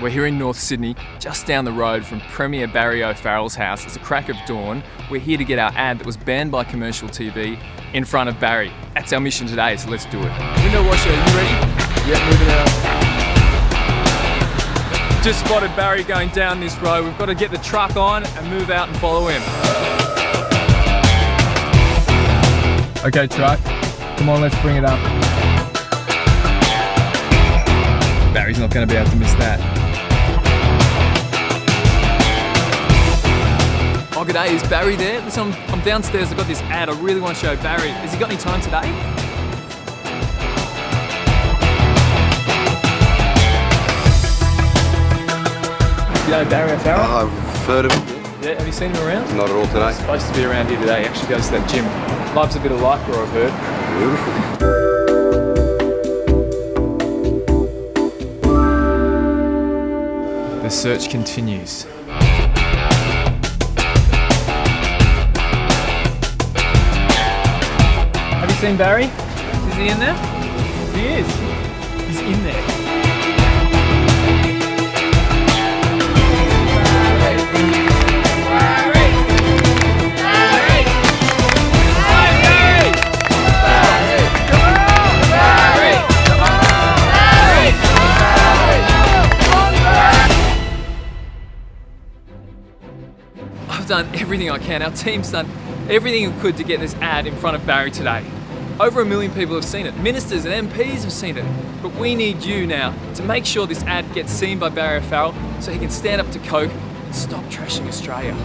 We're here in North Sydney, just down the road from Premier Barry O'Farrell's house. It's a crack of dawn. We're here to get our ad that was banned by commercial TV in front of Barry. That's our mission today, so let's do it. Window washer, are you ready? Yeah, moving out. Just spotted Barry going down this road. We've got to get the truck on and move out and follow him. Okay, truck. Come on, let's bring it up. Barry's not going to be able to miss that. G'day, is Barry there? Listen, I'm, I'm downstairs, I've got this ad I really want to show Barry. Has he got any time today? G'day, Barry O'Farrell. I've heard of it. Yeah, have you seen him around? Not at all today. Supposed to be around here today, he actually goes to that gym. Loves a bit of lycra, I've heard. Beautiful. The search continues. Seen Barry? Is he in there? He is. He's in there. I've done everything I can. Our team's done everything we could to get this ad in front of Barry today. Over a million people have seen it. Ministers and MPs have seen it. But we need you now to make sure this ad gets seen by Barry O'Farrell so he can stand up to Coke and stop trashing Australia.